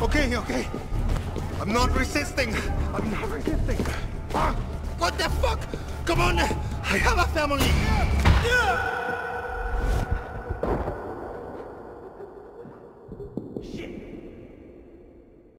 Okay, okay. I'm not resisting. I'm not resisting. Ah, what the fuck? Come on! I have a family! Yeah. Yeah. Shit!